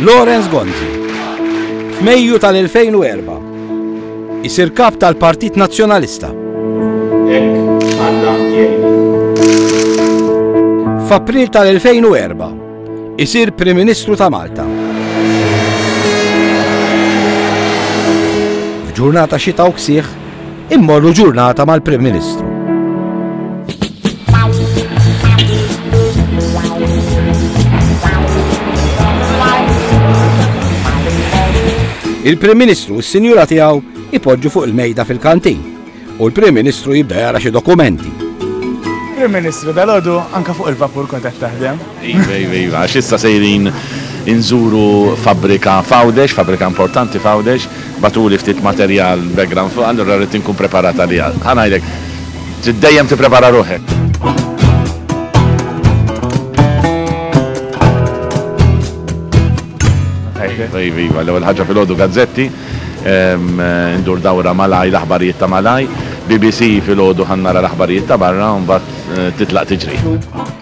Lawrence Gonzi, f'Mejju tal-2004, isir kap tal-Partit Nazzjonalista. F'April tal-2004, isir Prim Ministru ta' Malta. F'ġurnata xita u ksieħ, Immorru ġurnata mal-Prim Ministru. Il-Prim Ministru u s-sinjura tiegħu ipoġġu fuq il-mejda fil-kantin u l-Prim Ministru jibda jara xi dokumenti. Prim Ministru, dal-għodu anka fuq il-vapur kont qed taħdem. Iva, iva, iva, għax issa sejrin inżuru fabbrika f'Għawdex, fabbrika importanti f'Għawdex, bagħtuli ftit materjal background fuqha, allura rrid inkun preparat għaliha. Ħa ngħidlek, trid dejjem tipprepara ruħek. Iva, iva, iva, l-ewwel ħaġa filgħodu gazzetti, ndur dawra malaj l-aħbarijiet ta' malaj, BBC filgħodu ħa nara l-aħbarijiet ta' barra u mbagħad eh, titlaq tiġri.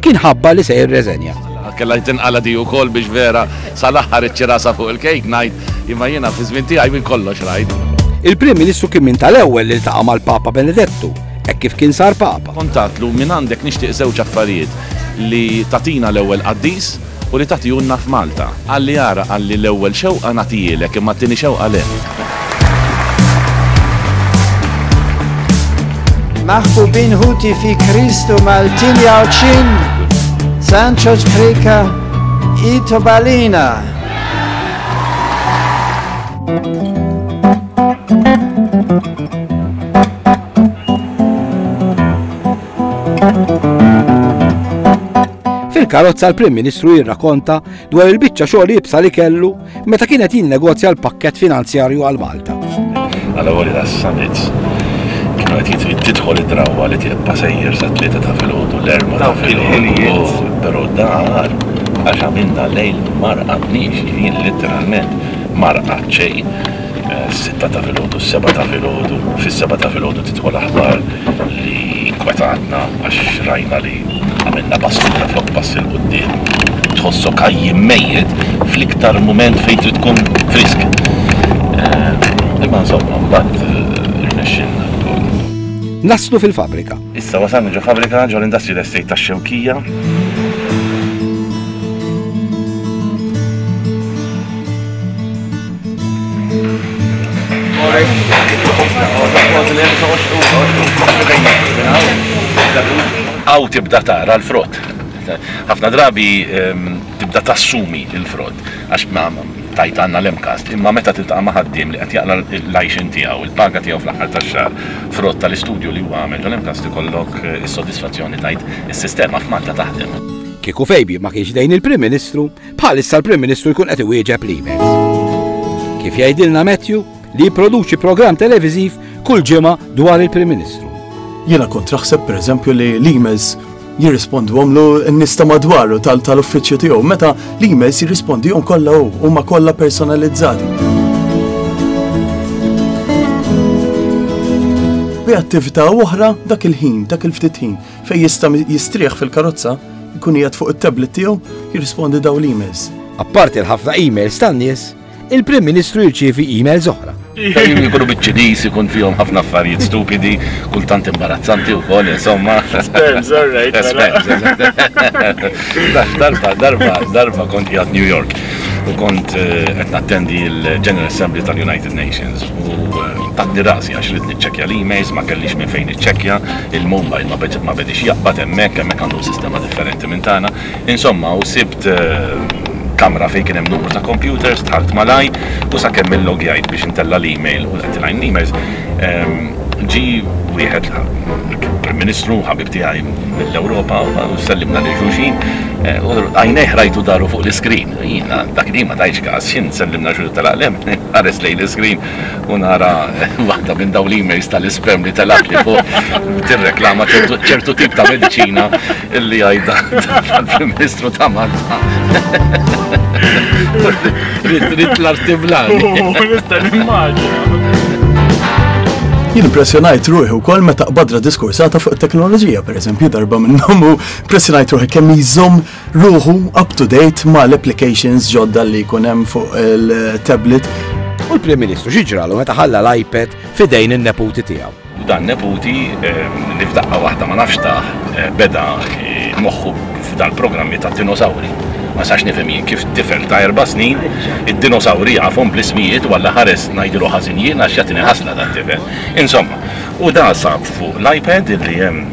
kien ħabbar li se jirreżenja. Kella tinqala di wkoll biex vera sal-aħħar iċċirasa fuq il-kejk ngħid imma jiena fi żmien tiegħi minn kollox rajt. Il-Prim Ministru kien minn tal-ewwel li ltaqa' mal-Papa Benedettu hekk kif kien sar Papa. Kontatlu minn għandek nixtieq żewġ affarijiet li tagħtina l-ewwel qaddis U li tagħtihulna f'Malta. Qalli ara, qalli l-ewwel xewqa nagħtihielek imma t-tieni xewqa le. Maħbubin ħuti fi Kristu Maltin Għawdxin, San Ġorġ Preca, Ito Balina. Fil-karozza l-Prim Ministru jirrakonta dwar il-biċċa xogħol jibsa li kellu meta kienet jinnegozja l-pakkett finanzjarju għal Malta. Għal-għoli la summits kienu għet jitri titħol id-drawa li tibqa sejjer sa' tlieta ta' fil-ħodu l-erba ta' fil-ħodu. Pero dar għax għamilna lejl marqa bniex jien literalment marqa ċej Fis-sitta ta' filgħodu, s-seba' ta' filgħodu, fis-seba' ta' filgħodu tidħol aħbar li inkwetantna għax rajna li għamilna pass lura flok pass 'il quddiem. Tħossok għajjiem mejjet fl-iktar mument fejn trid tkun frisk. Imma insomma mbagħad irnexxilna wkoll. Naslu fil-fabbrika. Issa wasalna ġo fabbrika ġo l-Industrial Estate tax-Xewkija. Hawn tibda tara l-frott. Ħafna drabi ehm, tibda tassumi l-frott għax ma tajt għandna l-emkast, imma meta tiltaqa' ma' ħaddiem li qed jaqla l-għajxin tiegħu, il-paga tiegħu fl-aħħar tax-xahar, frott tal-istudju li huwa għamel tal-emkast ikollok eh, is-sodisfazzjoni tajt is-sistema f'Malta taħdem. Kieku Fejbi ma kienx dejn il-Prim Ministru, Bħalissa l-Prim Ministru jkun qed iwieġeb l-emails. Kif jgħidilna Matthew li jipproduċi programm televiżiv kull ġimgħa dwar il-Prim Ministru. Jiena kont raħseb pereżempju li l-emails jirrispondu għomlu n-nista madwaru tal-uffiċċju tiegħu meta l-emails jirrispondi għom kollha hu huma kollha personalizzati. Bi attività oħra dak il-ħin, dak il-ftit ħin, Fej jista' jistrieħ fil-karozza, jkun jgħat fuq it-tablet tiegħu jirrispondi daw l-emails. Apparti l-ħafna emails tan-nies, il-Prim Ministru jirċievi emails oħra. Jien jkunu biċ-ċinis ikun fihom ħafna affarijiet stupidi, kultant imbarazzanti wkoll, insomma. Sperms, all right. Mela. Darba, darba, darba kont jgħat New York u kont eh, qed nattendi l-General Assembly tal-United Nations u eh, tatni rasi għax rid niċċekkja l-emails ma kellix minn fejn iċċekkja Il-Mumbai ma bediex jaqbad hemmhekk, hemmhekk għandhom sistema differenti minn tagħna. Insomma, u sibt kamra fejn kien hemm numru ta' computers, dħalt malaj u sakemm illogjajt biex intella' l-email u laqt il-għajn l-emails, ġie wieħed, Prim Ministru, ħabib tiegħi mill-Ewropa u sellimna lil xulxin u għajnejh rajtu daru fuq l-iscreen. Jiena dak il-ħin ma tajtx kas x'inhu, sellimna xulxin u telaq l-email, ħares lejn l-iscreen u nara waħda minn dawn l-emails tal-isperm li telaqli fuq tirreklama ċertu tip ta' medicina illi għajda tal-Prim Ministru ta' Malta. Rit l-artiblan. Jien impressjonajt ruħi wkoll meta qbadra diskursata fuq it-teknoloġija, pereżempju darba minnhom u impressjonajt ruħi kemm jżomm ruħu up to date ma' l-applications ġodda li jkun hemm fuq il-tablet. U l-Prim Ministru ġiġralu meta ħalla l-iPad fidejn in-neputi tiegħu. Dan neputi eh, li f'daqqa waħda ma nafx ta' eh, beda eh, moħħu f'dan programmi ta' dinosawri. Ma sax nifhem jien kif tifel ta' erba' snin id-dinosawri jafhom bl-ismijiet u għalla ħares ngħidilu ħażin jien għax jagħtini ħasla dan tifel. Insomma, u da sab fuq l-iPad li hemm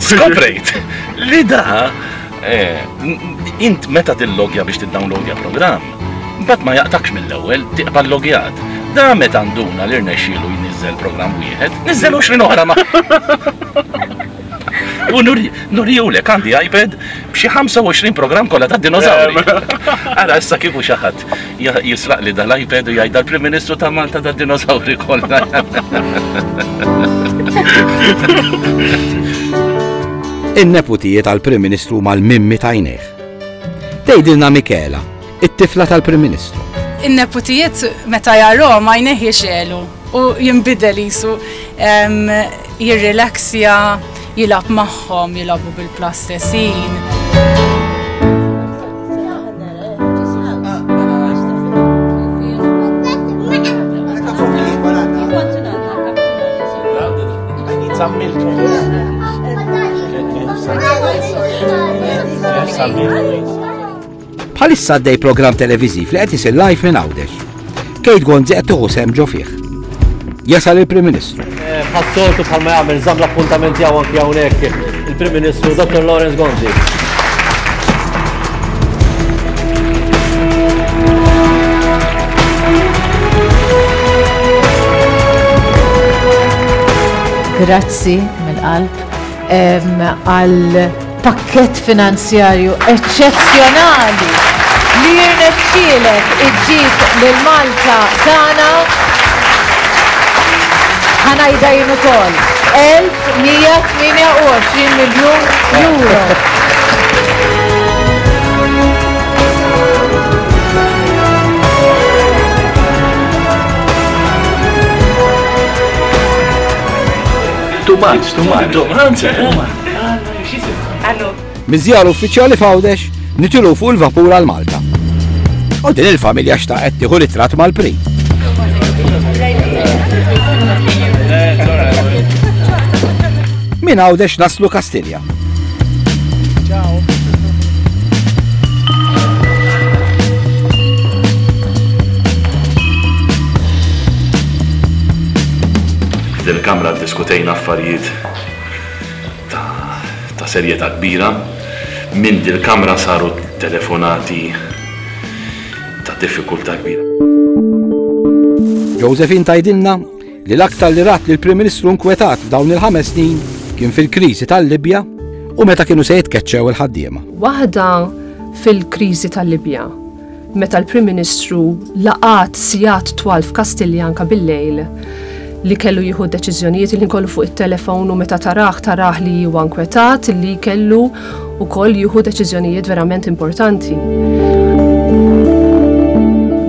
Skoprejt li da eh, int meta tillogja biex tiddownloadja programm, bat ma jaqtakx mill-ewwel tiqbal logjat. Da meta nduna li rnexxielu jniżżel programm wieħed, niżżel 20 oħra ma. U nurijulek għandi iPad b'xi 25 programm kollha ta' dinozawri. Ara issa kieku xi ħadd Jisraqli dal-iPad u jgħid dal-Prim Ministru ta' Malta da' dinosawri kollha. In-neputijiet tal-Prim Ministru mal-mimmi tajnih. Tgħidilna Mikela, it-tifla tal-Prim Ministru. In-neputijiet meta jarhom għajnih jixelu u jinbidel jisu jirrilaksja. Jilgħab magħhom, jilgħabu bil-plastesin. Bħalissa għaddej programm televiżiv li qed isir live minn Għawdex. Kate Gonzi qed tieħu sehem ġo fih. Jasal il-Prim Ministru. Ħassoltu eh, bħalma jagħmel żamm l-appuntament jew anke hawnhekk il-Prim Ministru Dr. Lawrence Gonzi. Grazzi mill-qalb għal Pakkett finanzjarju eċċezzjonali li jirnexxielek iġġib lil Malta tagħna ħa ngħidha jien ukoll 1,128 miljun euro. Too much, too much. Too much. Miżjara uffiċjali f'Għawdex nitilgħu fuq il-vapur għal Malta. U din il-familja xtaqet tieħu ritrat mal-pri. Min Għawdex naslu Kastilja. Dil-kamra diskutejna affarijiet ta' serjetà kbira. Minn dil-kamra saru telefonati ta' diffikultà kbira. Josephine tgħidilna li l-aktar li rat lill-Prim Ministru nkwetat f'dawn il-ħames snin kien fil-kriżi tal-Libja u meta kienu se jitkeċċew il-ħaddiema. Waħda fil-kriżi tal-Libja. meta l-Prim Ministru laqat sigħat twal f'Kastilja anke bil-lejl li kellu jieħu deċiżjonijiet li nkollu fuq it-telefon u meta taraħ taraħ li huwa nkwetat li kellu wkoll jieħu deċiżjonijiet verament importanti.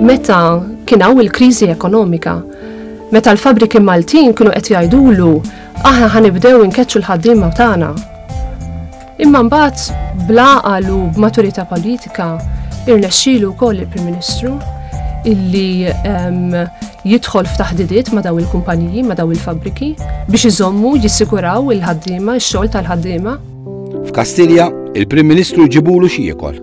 Meta kien hawn il-kriżi ekonomika, meta l-fabriki Maltin kienu qed jgħidulu aħna ħanibdew inkeċċu l-ħaddiema tagħna. Imma mbagħad bl-għaqal u b'maturità politika irnexxielu wkoll il-Prim Ministru illi jidħol f'taħdidiet ma' daw il-kumpaniji, ma' daw il-fabbriki biex iżommu jissikuraw il-ħaddiema, ix-xogħol tal-ħaddiema. F'Kastilja, il-Prim Ministru jġibulu xi jiekol.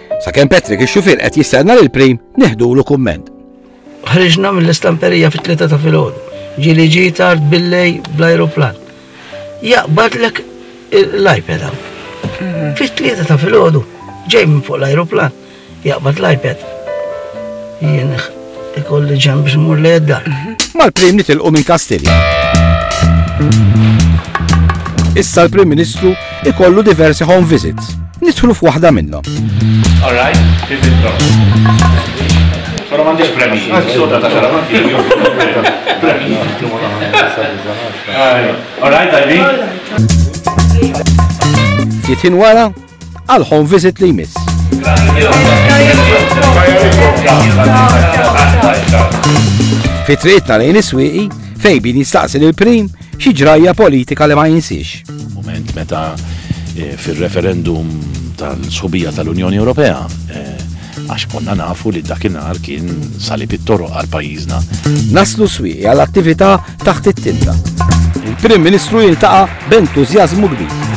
Sakemm Patrick ix-xufier qed jistenna lil Prim, neħdulu kumment. Ħriġna mill-istamperija fit-tlieta ta' filgħodu. Ġieli ġi tard billej bl-ajruplan. Jaqbadlek l-iPad hawn. Mhm. Fit-tlieta ta' filgħodu ġej minn fuq l-ajruplan jaqbad l-iPad. Jien Ikolli ġem biex mur l-edda. Mal-prim nitilqu minn Kastilja. Issa l-Prim Ministru ikollu diversi home visits. Nidħlu f'waħda minnhom. All right, Pero mandi il premi. Ah, ci sono tanta cara mandi. Premi. All right, Ivy. Jitħin wara? Għal home visit li jmiss. Fi triqitna lejn is-swieqi, fejbin jistaqsi lil prim xi ġrajja politika li ma jinsix. Moment meta eh, fir-referendum tal-sħubija tal-Unjoni Ewropea eh, għax konna nafu li dakinhar kien salib it-toroq għal pajjiżna. Naslu swieqi għall-attività taħt it-tinda. Il-Prim Ministru jiltaqa' b'entużjażmu kbir.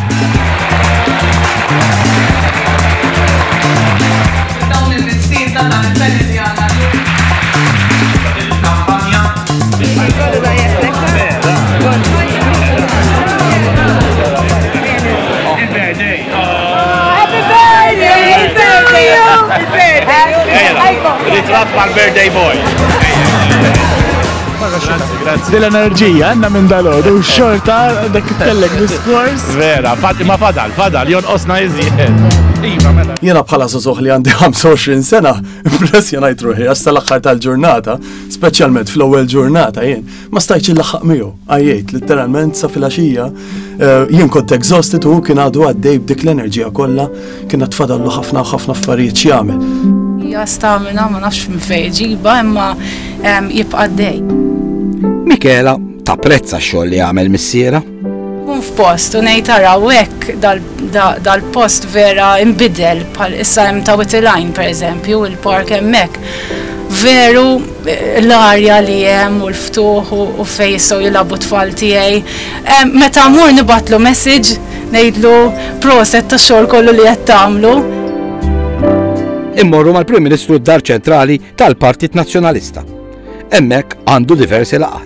Ritrat mal-birthday boy. Grazie, grazie. Dil-enerġija għanna minn dal-ħodu, xorta dak kellek diskors. Vera, ma fadal, fadal, jon osna iżjed. Iva, mela. Jena bħala sosuħ li għandi 25 sena, impressjonajt ruħi għax tal-axħar tal-ġurnata, specialment fl-ewwel ġurnata jien, ma stajċ il-laħħaq miegħu. Għajjejt, letteralment sa fil-axija, Eh, jien kont exhausted u kien għadu għaddej b'dik l-enerġija kollha kien tfadallu ħafna ħafna affarijiet x'jagħmel. Ja stamina ma nafx minn fejn ġiba imma jibqa' għaddej. Mikela ta' prezza xogħol li għamel missiera. Kun f'post u ngħid taraw hekk dal-post vera imbidel bħal issa hemm ta' witilajn pereżempju il-park hemmhekk. Veru l-arja li hemm u l-ftuħ u fejn jistgħu jilgħabu t-tfal tiegħi. Meta mmur nibgħatlu message ngħidlu proset tax-xogħol kollu li qed tagħmlu. Immorru mal-Prim Ministru d-Dar Ċentrali tal-Partit Nazzjonalista. Hemmhekk għandu diversi laqgħat.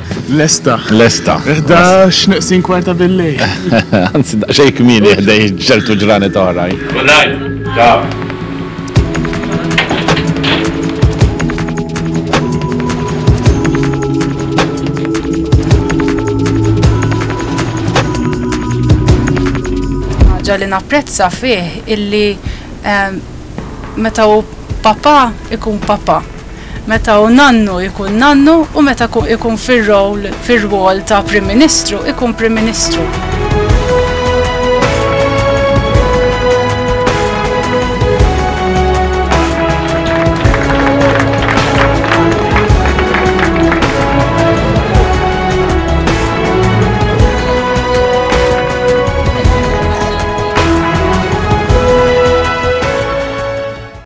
Lesta. Lesta. Ħdax neqsin kwart ta' billejl. Anzi, daqsxejn kmieni ħdej ċertu ġranet oħrajn. Malajr, ċaw. Ħaġa li napprezza fih illi meta hu papà ikun papà. Meta hu nannu jkun nannu u meta ikun fir-roll, fir-rwol ta' Prim Ministru ikun Prim Ministru.